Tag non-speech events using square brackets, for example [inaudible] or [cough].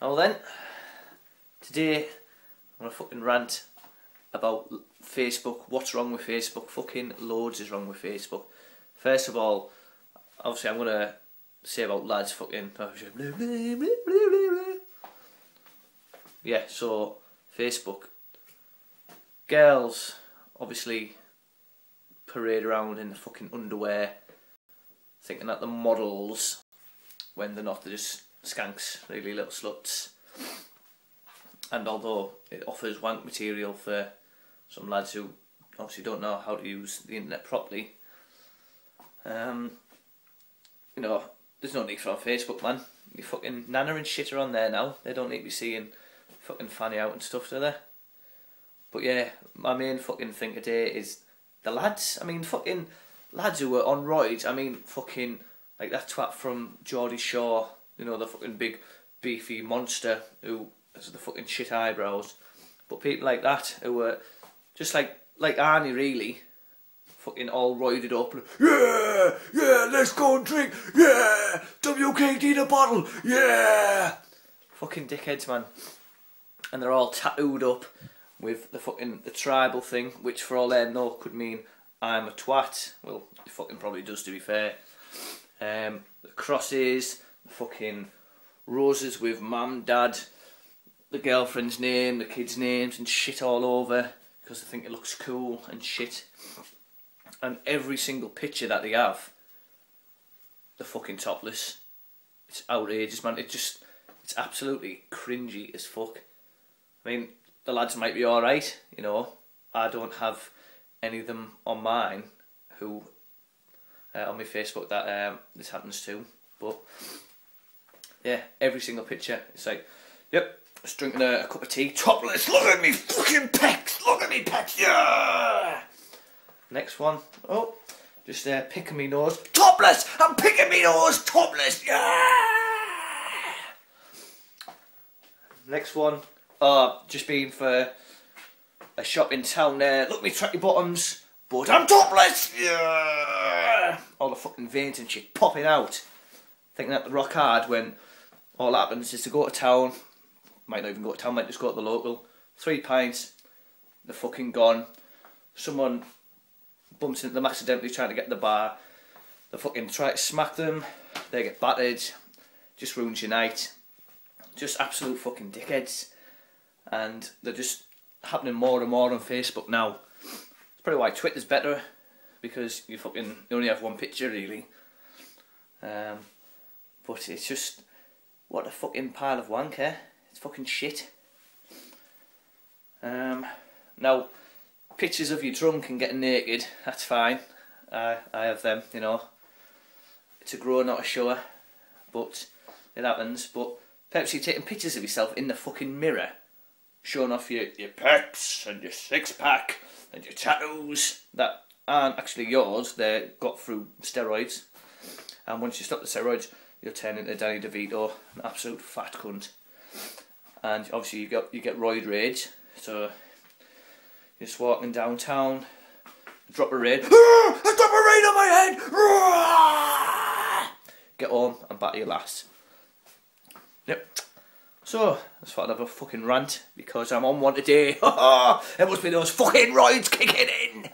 Now then, today I'm gonna fucking rant about Facebook. What's wrong with Facebook? Fucking loads is wrong with Facebook. First of all, obviously I'm gonna say about lads fucking. [laughs] Yeah, so Facebook. Girls obviously parade around in the fucking underwear, thinking that the models, when they're not, they're just skanks, really little sluts. And although it offers wank material for some lads who obviously don't know how to use the internet properly, um, you know, there's no need for on Facebook, man. You fucking Nana and shit are on there now. They don't need to be seeing fucking fanny out and stuff, do they? But yeah, my main fucking thing today is the lads. I mean, fucking lads who were on roids. I mean, fucking like that twat from Geordie Shore you know, the fucking big beefy monster who has the fucking shit eyebrows. But people like that who were just like like Arnie really, fucking all roided up. Yeah, yeah, let's go and drink. Yeah, WKD the bottle. Yeah, fucking dickheads, man. And they're all tattooed up with the fucking the tribal thing, which for all they know could mean I'm a twat. Well, it fucking probably does to be fair. Um, the crosses, fucking roses with mum, dad, the girlfriend's name, the kids' names, and shit all over because they think it looks cool and shit. And every single picture that they have, they're fucking topless. It's outrageous, man. It just, it's absolutely cringy as fuck. I mean, the lads might be alright, you know. I don't have any of them on mine who, uh, on my Facebook, that um, this happens to. But yeah, every single picture. It's like, yep, just drinking a, a cup of tea, topless. Look at me fucking pecs. Look at me pecs. Yeah. Next one. Oh, just uh, picking me nose. Topless. I'm picking me nose. Topless. Yeah. Next one. Uh, just being for a shop in town there. Look me tracky bottoms. But I'm topless. Yeah. All the fucking veins and shit popping out. Thinking that the rock hard when all that happens is to go to town, might not even go to town, might just go to the local, three pints, they're fucking gone. Someone bumps into them accidentally trying to get the bar, they fucking try to smack them, they get battered, just ruins your night. Just absolute fucking dickheads. And they're just happening more and more on Facebook now. It's probably why Twitter's better, because you fucking you only have one picture really. Um, but it's just what a fucking pile of wank, eh? It's fucking shit. Um, now, pictures of you drunk and getting naked, that's fine. I, I have them, you know. It's a grow, not a shower. But it happens. But Pepsi taking pictures of yourself in the fucking mirror, showing off your, your pecs and your six pack and your tattoos that aren't actually yours, they're got through steroids. And once you stop the steroids, you'll turn into Danny DeVito, an absolute fat cunt. And obviously you get you get roid rage, so you're just walking downtown, drop a raid, [laughs] ah, I drop a raid on my head, get home and batter your last. Yep. So, that's what I'd have a fucking rant, because I'm on one today. [laughs] it must be those fucking roids kicking in!